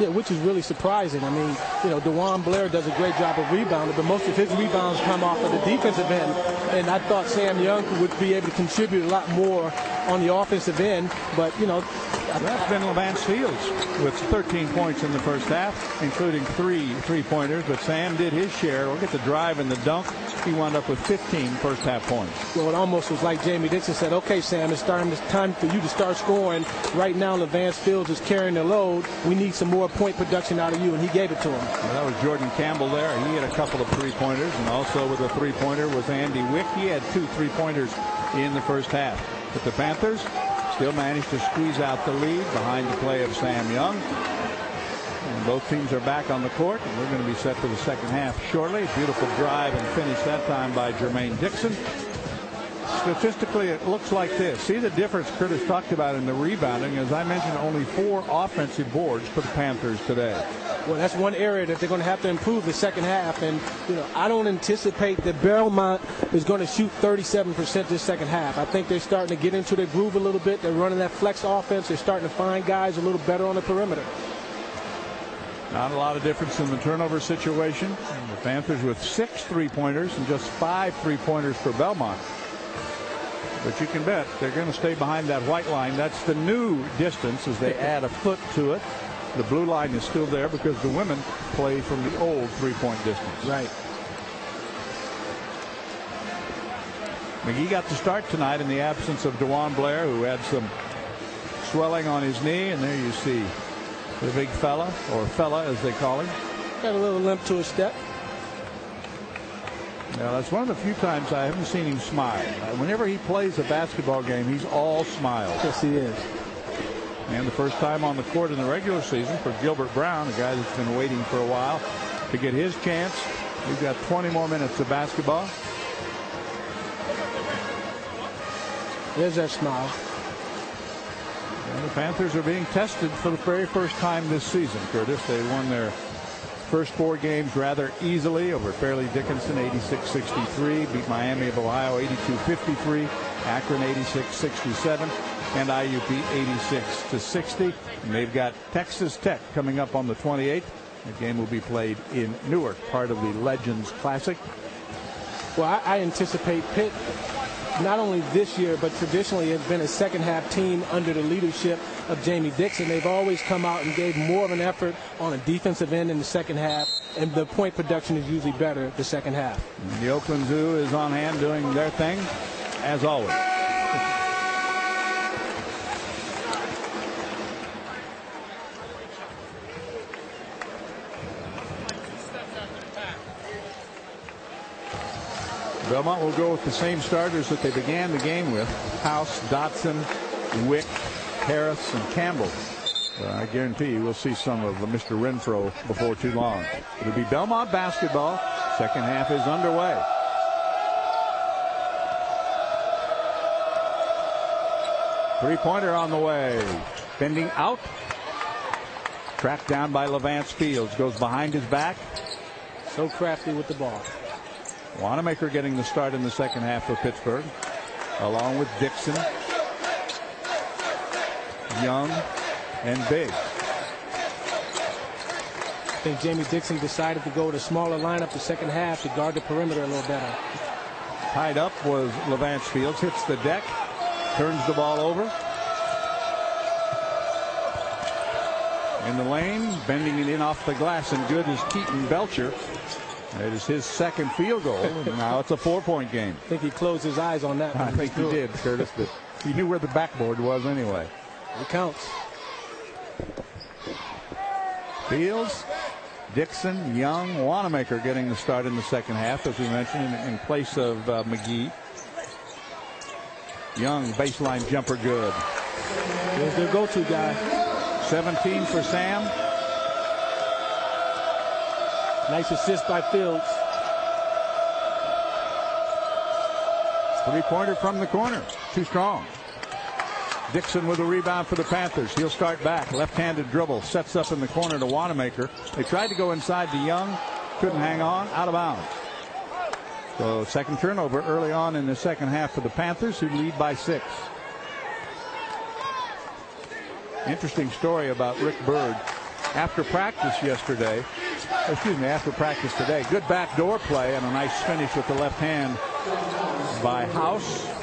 Yeah, which is really surprising. I mean, you know, DeJuan Blair does a great job of rebounding, but most of his rebounds come off of the defensive end. And I thought Sam Young would be able to contribute a lot more on the offensive end. But, you know, that's been Levance Fields with 13 points in the first half, including three three-pointers. But Sam did his share. Look at the drive and the dunk. He wound up with 15 first half points. Well, it almost was like Jamie Dixon said, okay, Sam, it's starting it's time for you to start scoring. Right now, Levance Fields is carrying the load. We need some more point production out of you, and he gave it to him. Well, that was Jordan Campbell there. He had a couple of three-pointers, and also with a three-pointer was Andy Wick. He had two three-pointers in the first half. But the Panthers Still managed to squeeze out the lead behind the play of Sam Young. And both teams are back on the court. And we're going to be set for the second half shortly. Beautiful drive and finish that time by Jermaine Dixon. Statistically, it looks like this. See the difference Curtis talked about in the rebounding. As I mentioned, only four offensive boards for the Panthers today. Well, that's one area that they're going to have to improve the second half. And, you know, I don't anticipate that Belmont is going to shoot 37% this second half. I think they're starting to get into their groove a little bit. They're running that flex offense. They're starting to find guys a little better on the perimeter. Not a lot of difference in the turnover situation. The Panthers with six three-pointers and just five three-pointers for Belmont. But you can bet they're going to stay behind that white line. That's the new distance as they add a foot to it. The blue line is still there because the women play from the old three-point distance. Right. McGhee got to start tonight in the absence of DeJuan Blair, who had some swelling on his knee. And there you see the big fella, or fella as they call him. Got a little limp to his step. Now, that's one of the few times I haven't seen him smile. Uh, whenever he plays a basketball game, he's all smiles. Yes, he is. And the first time on the court in the regular season for Gilbert Brown, a guy that's been waiting for a while to get his chance. We've got 20 more minutes of basketball. There's that smile. And the Panthers are being tested for the very first time this season, Curtis. They won their first four games rather easily over Fairleigh Dickinson 86-63, beat Miami of Ohio 82-53, Akron 86-67, and IUP 86 to 60. And they've got Texas Tech coming up on the 28th. The game will be played in Newark, part of the Legends Classic. Well, I, I anticipate Pitt not only this year, but traditionally has been a second half team under the leadership of Jamie Dixon. They've always come out and gave more of an effort on a defensive end in the second half, and the point production is usually better the second half. The Oakland Zoo is on hand doing their thing, as always. Belmont will go with the same starters that they began the game with. House, Dotson, Wick, Harris, and Campbell. I guarantee you we'll see some of Mr. Renfroe before too long. It'll be Belmont basketball. Second half is underway. Three-pointer on the way. Bending out. Tracked down by Levance Fields. Goes behind his back. So crafty with the ball. Wanamaker getting the start in the second half for Pittsburgh, along with Dixon, Young, and Big. I think Jamie Dixon decided to go with a smaller lineup the second half to guard the perimeter a little better. Tied up was Levance Fields, hits the deck, turns the ball over. In the lane, bending it in off the glass, and good is Keaton Belcher. It is his second field goal. now it's a four-point game. I think he closed his eyes on that. I think he did, Curtis. But he knew where the backboard was anyway. It counts. Fields, Dixon, Young, Wanamaker getting the start in the second half, as we mentioned, in, in place of uh, McGhee. Young baseline jumper good. There's their go-to guy. 17 for Sam. Nice assist by Fields. Three-pointer from the corner. Too strong. Dixon with a rebound for the Panthers. He'll start back. Left-handed dribble. Sets up in the corner to Wanamaker. They tried to go inside to Young. Couldn't hang on. Out of bounds. So second turnover early on in the second half for the Panthers who lead by six. Interesting story about Rick Byrd. after practice yesterday. Excuse me, after practice today. Good backdoor play and a nice finish with the left hand by House.